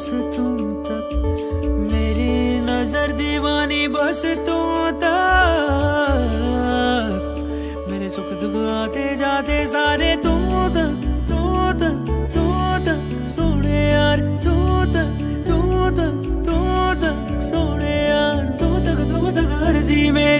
बस तुम तक। मेरी नज़र दीवानी बस तुम तक। मेरे सुख दुख आते जाते सारे तुम